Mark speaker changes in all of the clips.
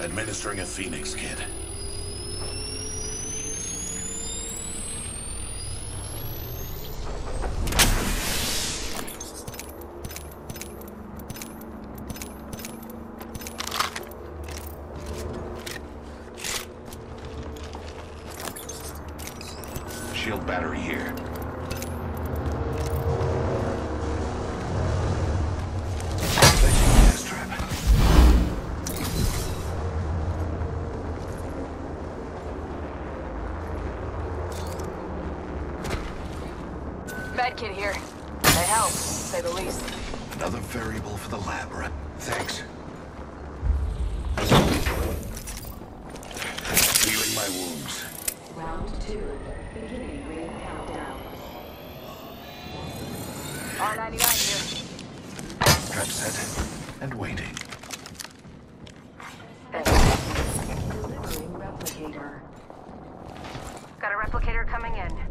Speaker 1: Administering a Phoenix kit. Shield battery here. Placing gas trap.
Speaker 2: Med kit here. They help, say the least.
Speaker 1: Another variable for the lab, right? Thanks. Healing my wounds.
Speaker 3: Round two. Beginning ring countdown.
Speaker 2: R99 here.
Speaker 1: Trap set and waiting.
Speaker 3: Delivering replicator.
Speaker 4: Got a replicator coming in.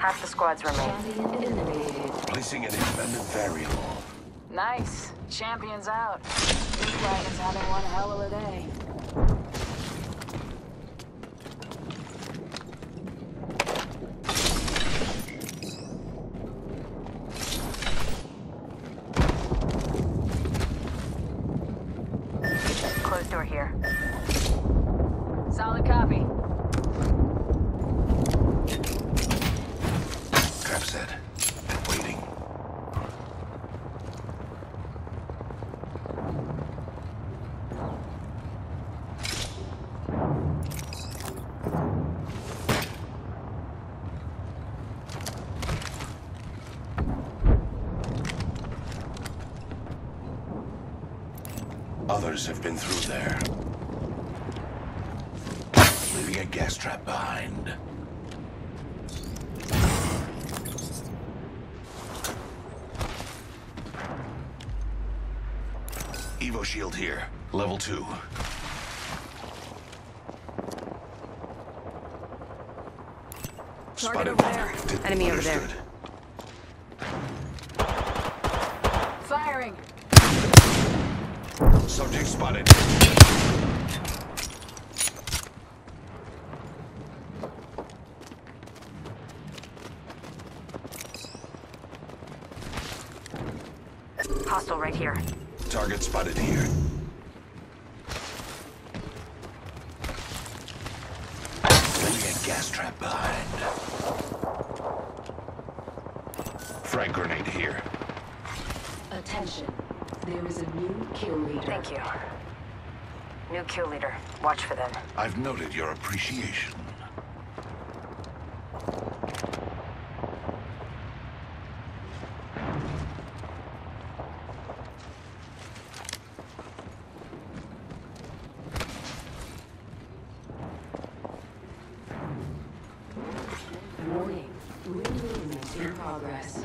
Speaker 4: Half the squads remain.
Speaker 1: Placing an independent variable.
Speaker 2: Nice. Champions out. Big Wagon's having one hell of a day.
Speaker 4: Closed door here.
Speaker 2: Solid copy.
Speaker 1: Trap set and waiting. Others have been through there. Leaving a gas trap behind. Evo shield here. Level two.
Speaker 2: Target
Speaker 1: Spotted
Speaker 2: over there.
Speaker 4: Enemy over there.
Speaker 1: understood.
Speaker 2: Firing.
Speaker 1: Subject spotted.
Speaker 4: Hostile right here.
Speaker 1: Target spotted here. Leaving a gas trap behind. Frag grenade here.
Speaker 3: Attention. There is a new kill leader.
Speaker 4: Thank you. New kill leader. Watch for them.
Speaker 1: I've noted your appreciation.
Speaker 3: Warning. Ring movement in progress.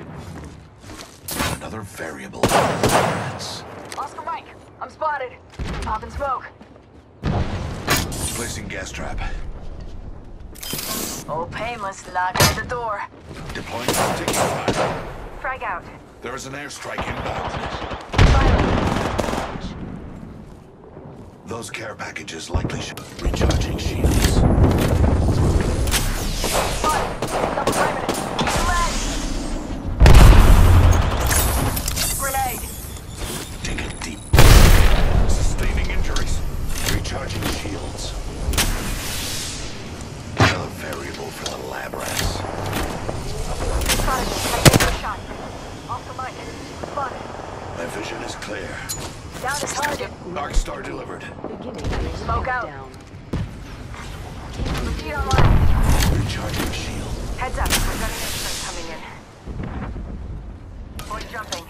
Speaker 1: Another variable. That's
Speaker 2: Oscar Mike, I'm spotted. Popping smoke.
Speaker 1: placing gas trap.
Speaker 2: Old Painless knocking at the door.
Speaker 1: Deploying taking fire.
Speaker 4: Frag out.
Speaker 1: There is an airstrike inbound.
Speaker 2: Firing.
Speaker 1: Those care packages likely should recharging shields.
Speaker 2: Charging shields. Another
Speaker 1: variable for the lab rats. My vision is clear. Down to target. Arc star delivered.
Speaker 2: Smoke out.
Speaker 3: Down.
Speaker 2: Repeat online.
Speaker 1: Recharging shield.
Speaker 2: Heads up. We've got an instrument coming in. Boy jumping.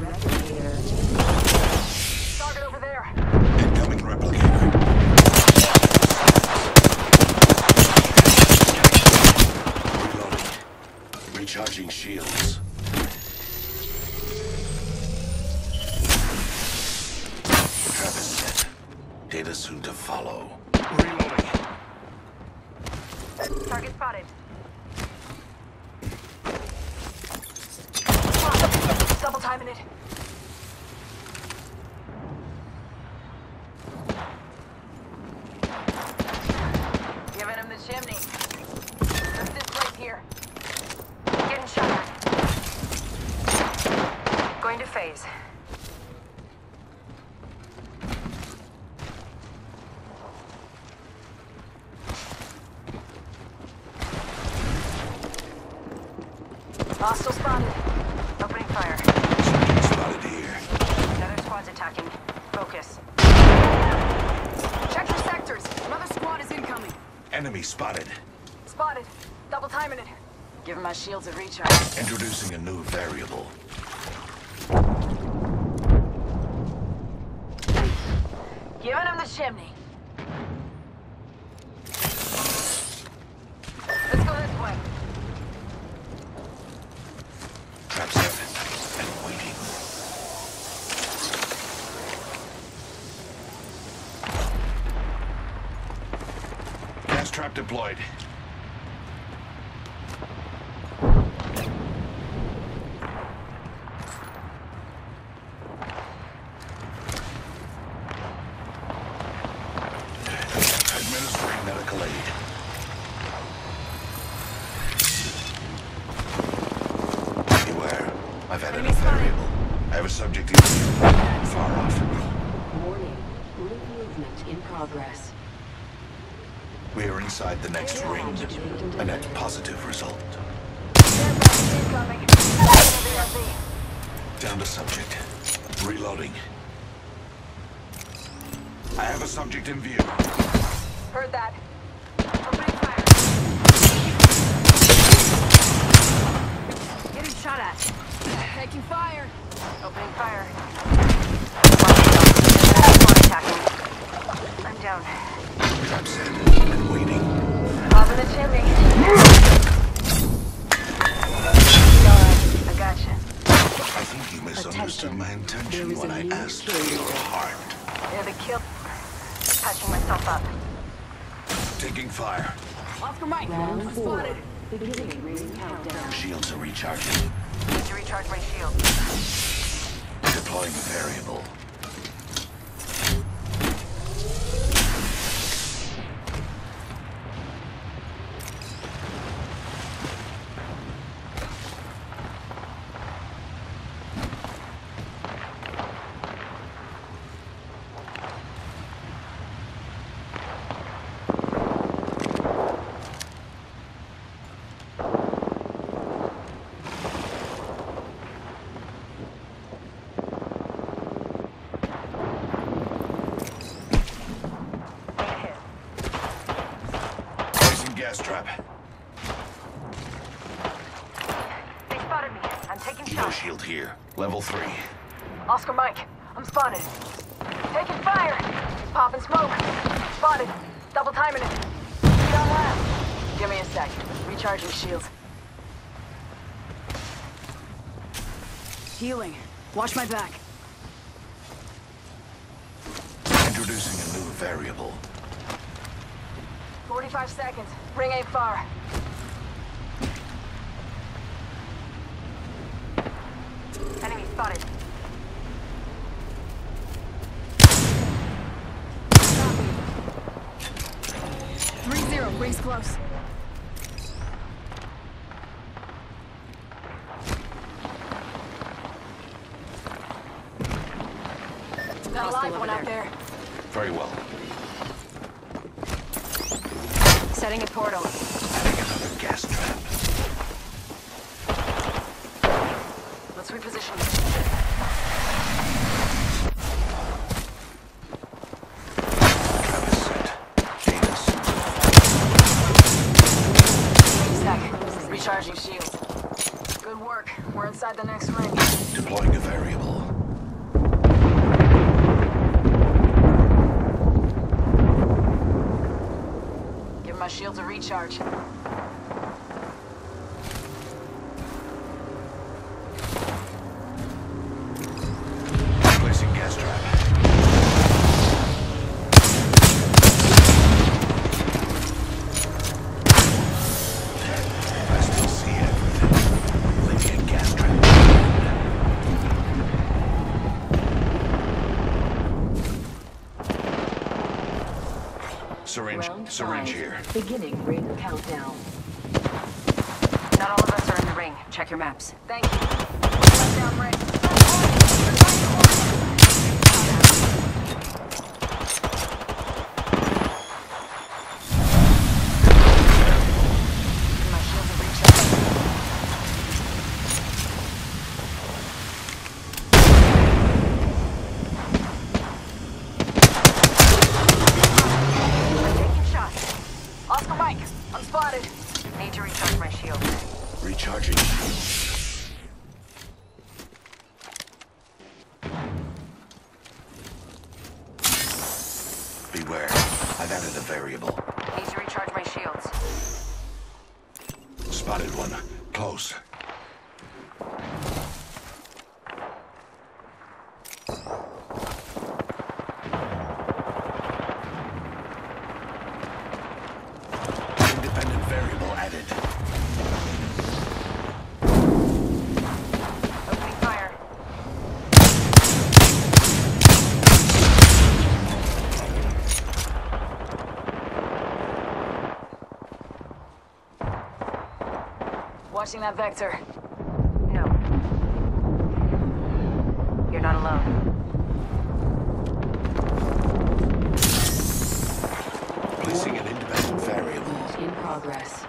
Speaker 3: Replicator.
Speaker 2: Target over there.
Speaker 1: Incoming replicator. Recharging shields. Trap is set. Data soon to follow. Reloading.
Speaker 2: Target spotted. Double timing it. Giving him the chimney. There's this right here. Getting shot at. Going to phase. Hostile spotted. Opening fire.
Speaker 1: Spotted here.
Speaker 2: Another squad's attacking. Focus.
Speaker 4: Check your sectors. Another squad is incoming.
Speaker 1: Enemy spotted.
Speaker 2: Spotted. Double timing it. Giving my shields a recharge.
Speaker 1: Introducing a new variable.
Speaker 2: The chimney. Let's go this way.
Speaker 1: Trap set. And waiting. Gas trap deployed. Administering medical aid. Beware. I've added a variable. I have a subject in far off.
Speaker 3: Warning. Ring movement in progress.
Speaker 1: We are inside the next ring. A net positive result. Down to subject. Reloading. I have a subject in view.
Speaker 2: Heard that. Near the kill. Patching myself up.
Speaker 1: Taking fire.
Speaker 4: Oscar Mike.
Speaker 3: Round
Speaker 4: I'm
Speaker 3: four.
Speaker 4: spotted.
Speaker 3: Beginning ring countdown.
Speaker 1: Shields are recharging.
Speaker 2: Need to recharge my shield.
Speaker 1: Deploying variable.
Speaker 2: Take a hit.
Speaker 1: Placing gas trap.
Speaker 2: They spotted me. I'm taking
Speaker 1: Evo
Speaker 2: shots.
Speaker 1: shield here. Level three.
Speaker 2: Oscar Mike, I'm spotted. Taking fire. Popping smoke. Spotted. Double timing it. Feet on left. Give me a sec. Recharging shields.
Speaker 4: Healing. Watch my back.
Speaker 1: Introducing a new variable.
Speaker 2: 45 seconds. Ring ain't far. Enemy spotted.
Speaker 4: Rings close.
Speaker 1: syringe,
Speaker 3: Round
Speaker 1: syringe
Speaker 3: five.
Speaker 1: here.
Speaker 3: Beginning ring countdown.
Speaker 4: Not all of us are in the ring. Check your maps.
Speaker 2: Thank you. Countdown ring.
Speaker 1: Recharging.
Speaker 2: watching that vector?
Speaker 4: No. You're not alone.
Speaker 1: Placing an independent variable.
Speaker 3: In progress.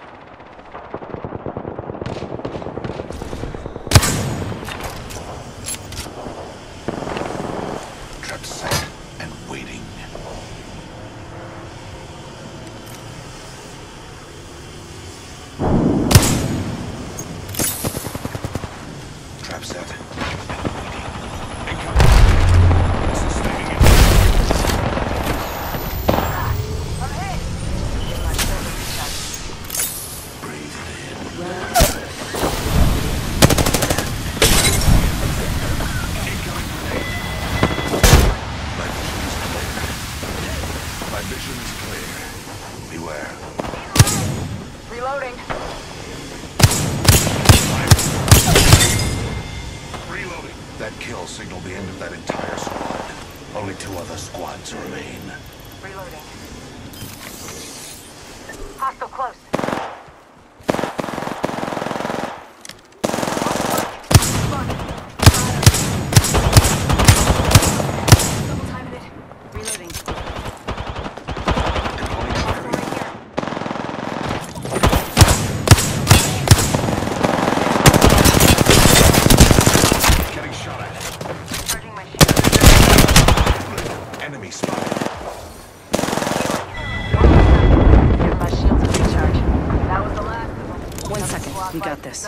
Speaker 1: Only two other squads remain.
Speaker 4: Reloading. Hostile close.
Speaker 1: enemy spotted.
Speaker 4: One second, You got this.